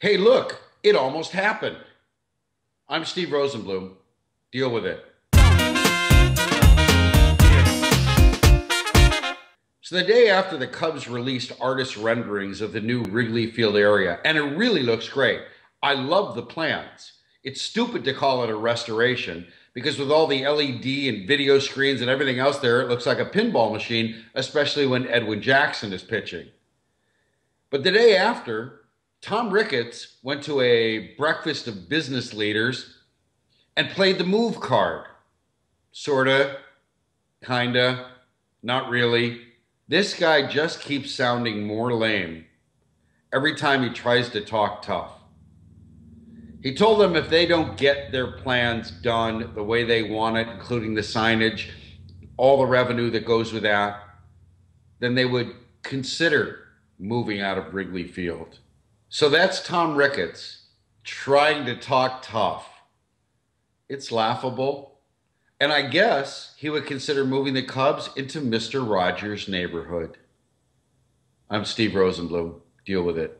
Hey, look, it almost happened. I'm Steve Rosenbloom. Deal with it. So, the day after the Cubs released artist renderings of the new Wrigley Field area, and it really looks great. I love the plans. It's stupid to call it a restoration because with all the LED and video screens and everything else there, it looks like a pinball machine, especially when Edwin Jackson is pitching. But the day after, Tom Ricketts went to a breakfast of business leaders and played the move card. Sorta, kinda, not really. This guy just keeps sounding more lame every time he tries to talk tough. He told them if they don't get their plans done the way they want it, including the signage, all the revenue that goes with that, then they would consider moving out of Wrigley Field. So that's Tom Ricketts trying to talk tough. It's laughable. And I guess he would consider moving the Cubs into Mr. Rogers' neighborhood. I'm Steve Rosenbloom. Deal with it.